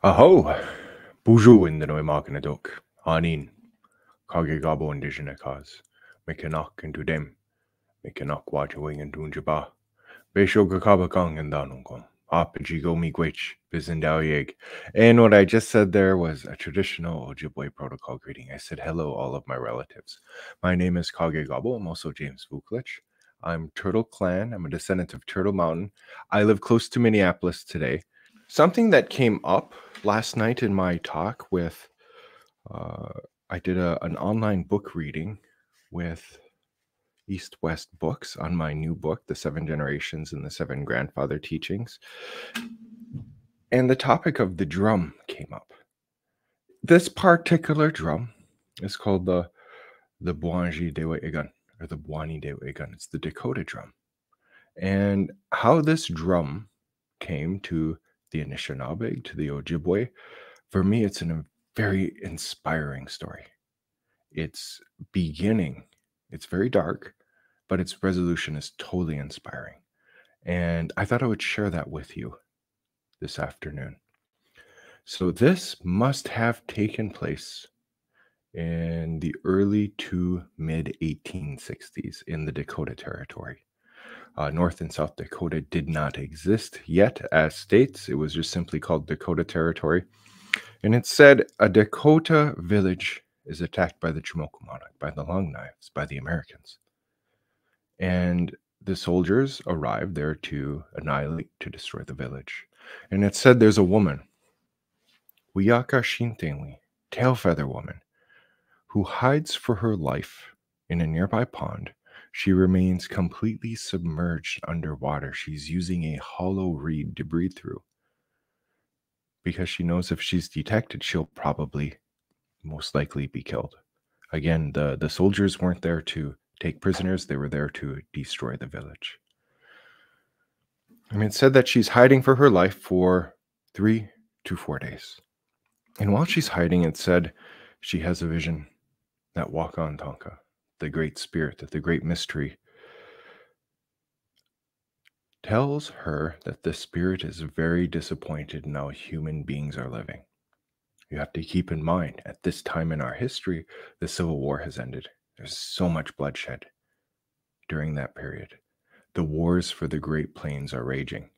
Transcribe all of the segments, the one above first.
Aho, bonjour in the Neumagnadok, Hanin, Kaagegaabaw Indigenous cause, Mekanak and to them, Mekanak watching and Dunjaba, Besho Gakabakang and Danungom, Apajigo Miigwech, Bizendao And what I just said there was a traditional Ojibwe protocol greeting. I said, Hello, all of my relatives. My name is Kaagegaabaw. I'm also James Vukelich. I'm Turtle Clan. I'm a descendant of Turtle Mountain. I live close to Minneapolis today. Something that came up last night in my talk with, uh, I did a, an online book reading with East West Books on my new book, The Seven Generations and the Seven Grandfather Teachings. And the topic of the drum came up. This particular drum is called the the Bwaanzhi-dewe'igan, or the Bwani Dewa Igan. It's the Dakota drum. And how this drum came to the Anishinaabe to the Ojibwe, for me, it's a uh, very inspiring story. It's beginning, it's very dark, but its resolution is totally inspiring. And I thought I would share that with you this afternoon. So, this must have taken place in the early to mid 1860s in the Dakota Territory. Uh, North and South Dakota did not exist yet as states. It was just simply called Dakota Territory. And it said a Dakota village is attacked by the Chimokumanak, by the Long Knives, by the Americans. And the soldiers arrive there to annihilate, to destroy the village. And it said there's a woman, Wiyaka Shintenli, tail feather woman, who hides for her life in a nearby pond she remains completely submerged underwater. She's using a hollow reed to breathe through because she knows if she's detected, she'll probably most likely be killed. Again, the, the soldiers weren't there to take prisoners, they were there to destroy the village. I mean, it said that she's hiding for her life for three to four days. And while she's hiding, it said she has a vision that Wakan Tanka the Great Spirit, that the Great Mystery tells her that the Spirit is very disappointed in how human beings are living. You have to keep in mind, at this time in our history, the Civil War has ended. There's so much bloodshed during that period. The wars for the Great Plains are raging.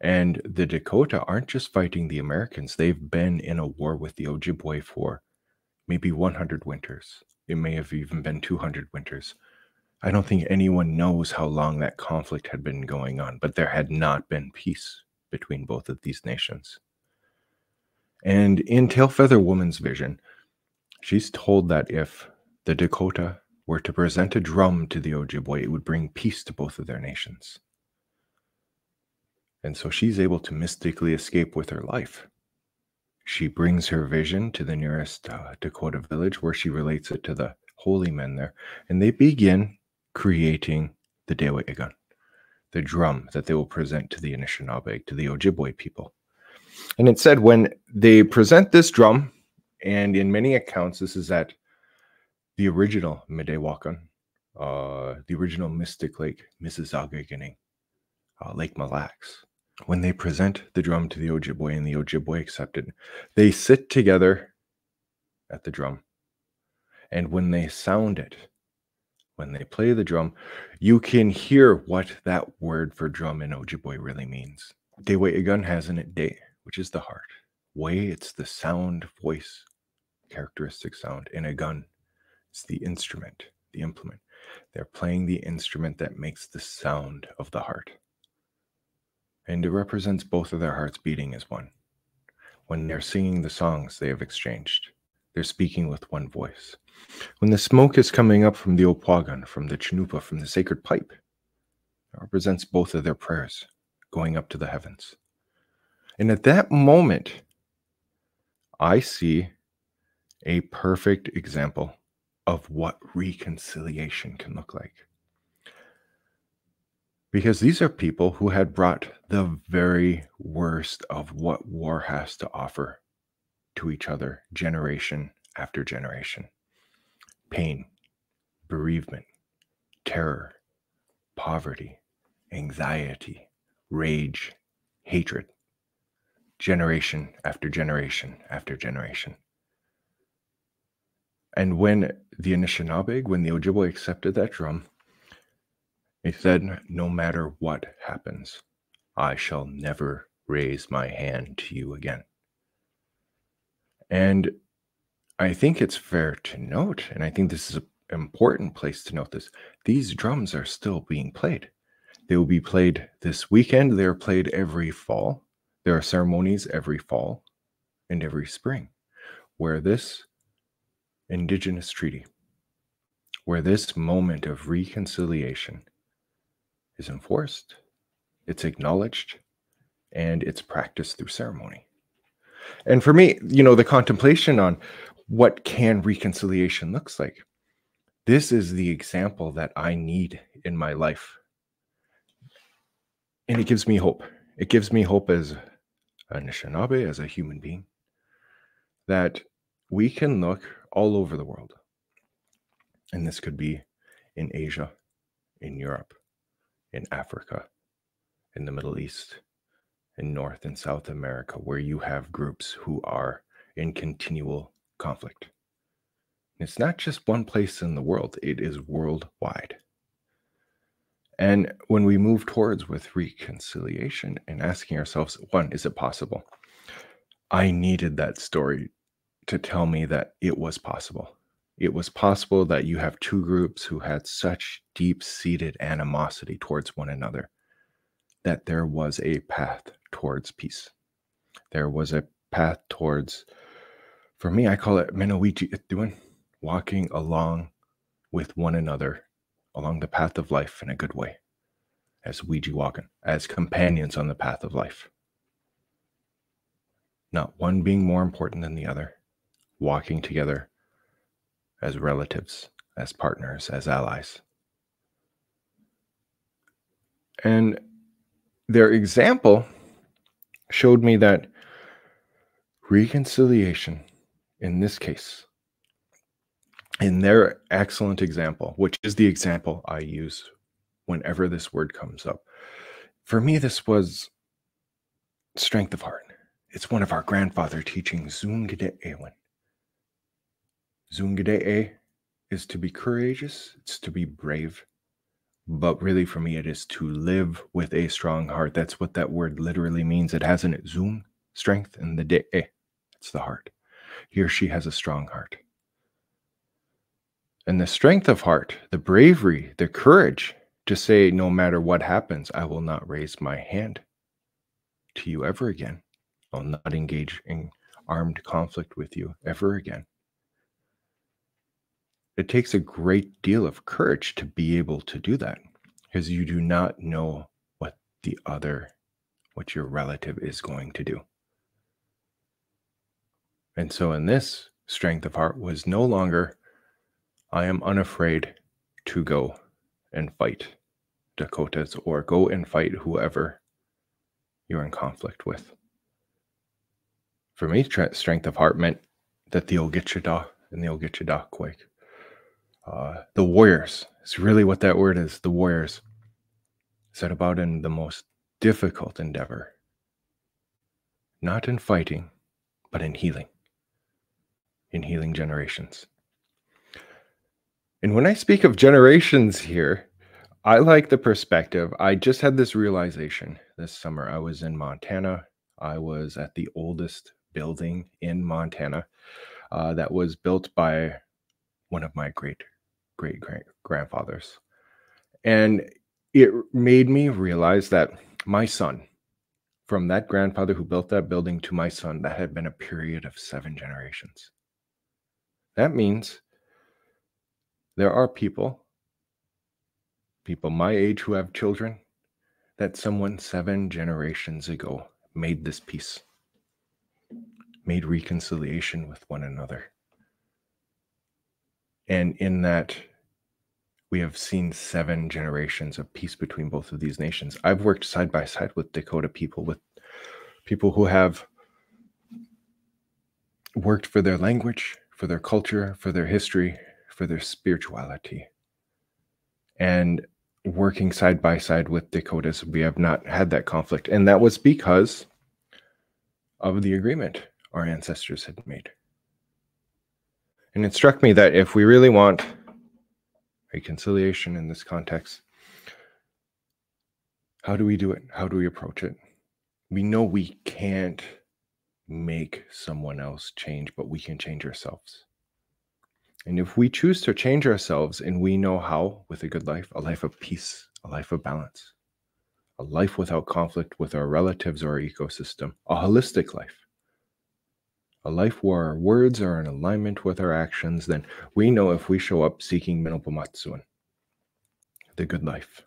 And the Dakota aren't just fighting the Americans, they've been in a war with the Ojibwe for maybe 100 winters. It may have even been 200 winters. I don't think anyone knows how long that conflict had been going on, but there had not been peace between both of these nations. And in Tailfeather Woman's vision, she's told that if the Dakota were to present a drum to the Ojibwe, it would bring peace to both of their nations. And so she's able to mystically escape with her life. She brings her vision to the nearest uh, Dakota village where she relates it to the holy men there, and they begin creating the Dewa Igan, the drum that they will present to the Anishinaabe, to the Ojibwe people. And it said when they present this drum, and in many accounts, this is at the original Midewakan, uh, the original Mystic Lake, Mississauga uh, Lake Mille Lacs when they present the drum to the Ojibwe and the Ojibwe accept it, they sit together at the drum. And when they sound it, when they play the drum, you can hear what that word for drum in Ojibwe really means. Dewe Igun has in it de, which is the heart. Way, it's the sound, voice, characteristic sound. In a gun, it's the instrument, the implement. They're playing the instrument that makes the sound of the heart and it represents both of their hearts beating as one. When they're singing the songs they have exchanged, they're speaking with one voice. When the smoke is coming up from the Opwagan, from the Chanupa, from the sacred pipe, it represents both of their prayers going up to the heavens. And at that moment, I see a perfect example of what reconciliation can look like because these are people who had brought the very worst of what war has to offer to each other generation after generation pain, bereavement, terror, poverty, anxiety, rage, hatred. generation after generation after generation. And when the Anishinaabe, when the Ojibwe accepted that drum, he said, No matter what happens, I shall never raise my hand to you again. And I think it's fair to note, and I think this is an important place to note this these drums are still being played. They will be played this weekend. They're played every fall. There are ceremonies every fall and every spring where this Indigenous treaty, where this moment of reconciliation is enforced, it's acknowledged, and it's practiced through ceremony. And for me, you know, the contemplation on what can reconciliation looks like. This is the example that I need in my life. And it gives me hope. It gives me hope as a Anishinaabe, as a human being, that we can look all over the world. And this could be in Asia, in Europe, in Africa, in the Middle East, in North and South America, where you have groups who are in continual conflict. It's not just one place in the world, it is worldwide. And when we move towards with reconciliation and asking ourselves, one, is it possible? I needed that story to tell me that it was possible. It was possible that you have two groups who had such deep seated animosity towards one another that there was a path towards peace. There was a path towards, for me, I call it Menowiji Itduin, walking along with one another along the path of life in a good way, as Ouija walking, as companions on the path of life. Not one being more important than the other, walking together as relatives, as partners, as allies. And their example showed me that reconciliation in this case, in their excellent example, which is the example I use whenever this word comes up, for me, this was strength of heart. It's one of our grandfather teachings, Zungide Ewen. Zungide eh, is to be courageous, it's to be brave, but really, for me, it is to live with a strong heart. That's what that word literally means. It has it zoom, strength, and the de. Eh, it's the heart. He or she has a strong heart. And the strength of heart, the bravery, the courage to say, no matter what happens, I will not raise my hand to you ever again. I'll not engage in armed conflict with you ever again. It takes a great deal of courage to be able to do that because you do not know what the other, what your relative is going to do. And so, in this strength of heart, was no longer, I am unafraid to go and fight Dakotas or go and fight whoever you're in conflict with. For me, strength of heart meant that the Ogitchada and the Ogitchada quake uh, the warriors. It's really what that word is. The warriors set about in the most difficult endeavor, not in fighting, but in healing, in healing generations. And when I speak of generations here, I like the perspective. I just had this realization this summer. I was in Montana. I was at the oldest building in Montana uh, that was built by one of my great great grandfathers. And it made me realize that my son, from that grandfather who built that building to my son, that had been a period of seven generations. That means there are people, people my age who have children, that someone seven generations ago made this peace, made reconciliation with one another. And in that, we have seen seven generations of peace between both of these nations. I've worked side by side with Dakota people, with people who have worked for their language, for their culture, for their history, for their spirituality. And working side by side with Dakotas, we have not had that conflict. And that was because of the agreement our ancestors had made. And it struck me that if we really want reconciliation in this context, how do we do it? How do we approach it? We know we can't make someone else change, but we can change ourselves. And if we choose to change ourselves and we know how with a good life, a life of peace, a life of balance, a life without conflict with our relatives or our ecosystem, a holistic life, a life where our words are in alignment with our actions, then we know if we show up seeking Minopumatsuan, the good life.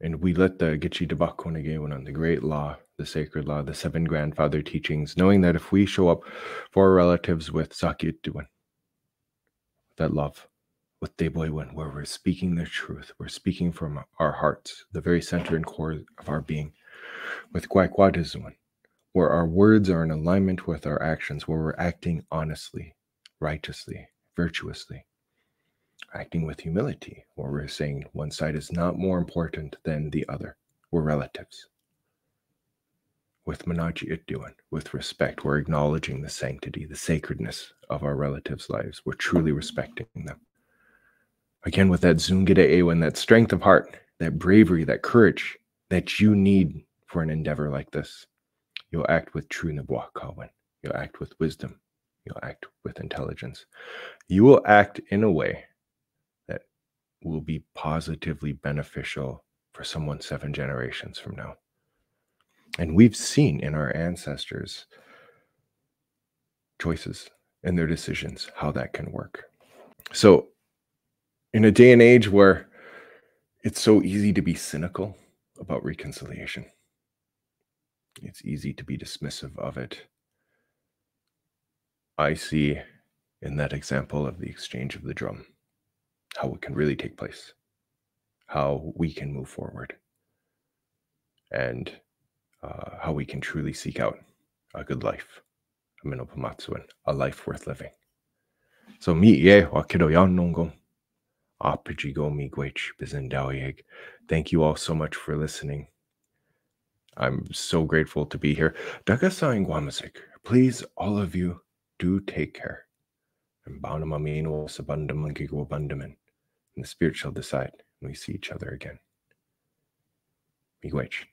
And we let the Gichi on the great law, the sacred law, the seven grandfather teachings, knowing that if we show up for our relatives with Sakyutuan, that love, with Deboywan, where we're speaking the truth, we're speaking from our hearts, the very center and core of our being, with Kwaikwaduzuan, where our words are in alignment with our actions, where we're acting honestly, righteously, virtuously, acting with humility, where we're saying one side is not more important than the other. We're relatives. With Manaji Itduan, with respect, we're acknowledging the sanctity, the sacredness of our relatives' lives. We're truly respecting them. Again, with that Zungida Ewan, that strength of heart, that bravery, that courage that you need for an endeavor like this. You'll act with true Nabwa Kawan. You'll act with wisdom. You'll act with intelligence. You will act in a way that will be positively beneficial for someone seven generations from now. And we've seen in our ancestors' choices and their decisions how that can work. So, in a day and age where it's so easy to be cynical about reconciliation, it's easy to be dismissive of it. I see in that example of the exchange of the drum how it can really take place, how we can move forward, and uh, how we can truly seek out a good life, a minopumatsuan, a life worth living. So mi ye wa kido yan nongom. Apijigo mi. Thank you all so much for listening. I'm so grateful to be here. Dagasain Guamasik, please, all of you, do take care. And Banamamin And the spirit shall decide when we see each other again. Miigwech.